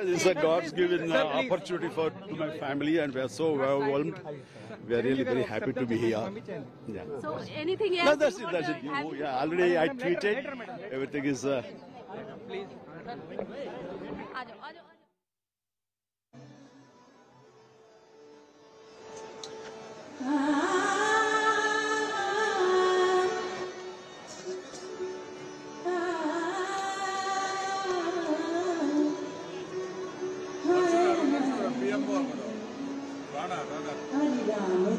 This is a God's given uh, opportunity for to my family, and we are so overwhelmed. We are really very happy to be here. Yeah. So anything else? No, that's you it. That's it. You, yeah, already I tweeted. Everything is. Uh, आ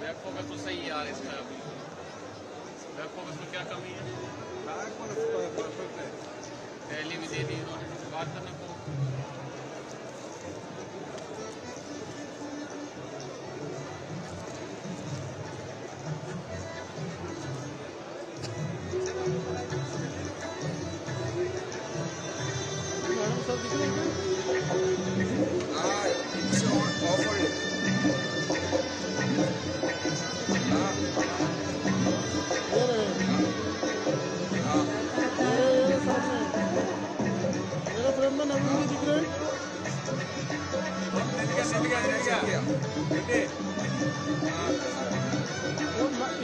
back तो सही यार इसमें अभी back क्या कमी है। पहले भी दे दी बात करने को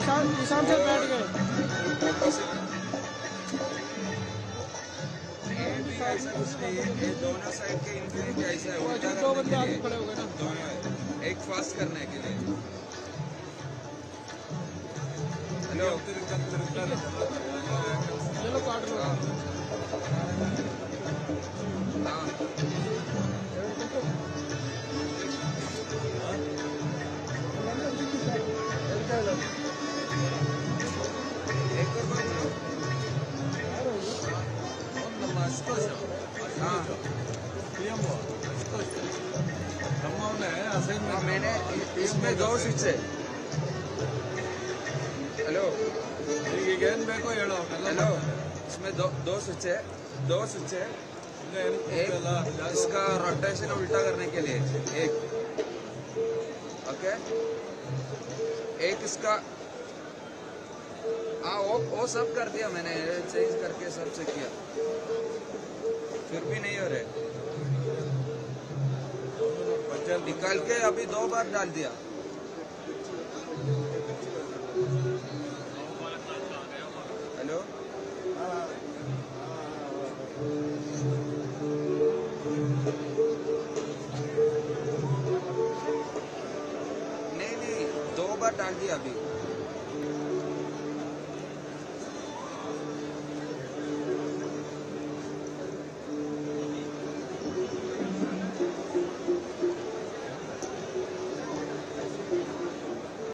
ईशान ईशान से बैठ गए दोनों साइड के इनके कैसा है दो बंदे आगे खड़े हो गए ना दोनों एक फास्ट करने के लिए हेलो चलो काट लो। मैंने हेलो हेलो इसमें दो स्विच है दो स्विच है इसका रोटेशन उल्टा करने के लिए एक ओके एक इसका हाँ वो वो सब कर दिया मैंने चेंज करके सब चेक किया। फिर भी नहीं हो रहे। बच्चा निकाल के अभी दो बार डाल दिया। हेलो? नहीं नहीं, दो बार डाल दिया अभी।